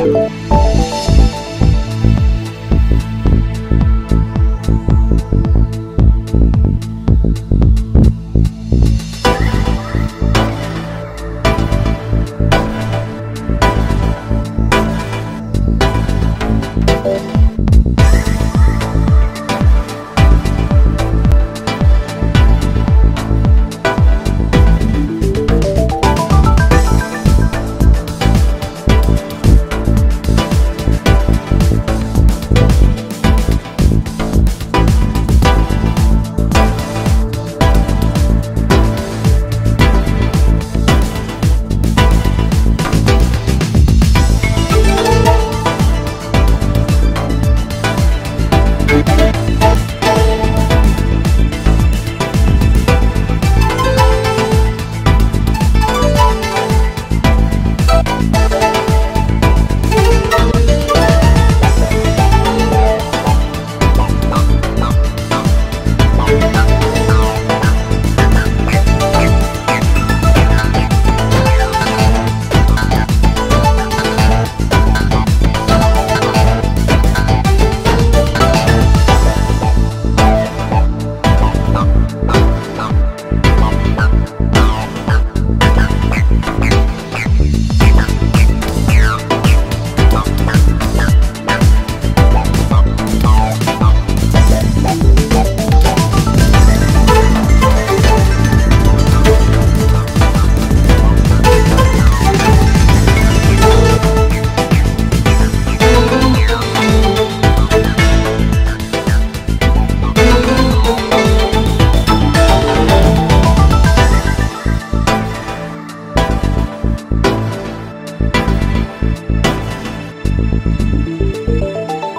Música Thank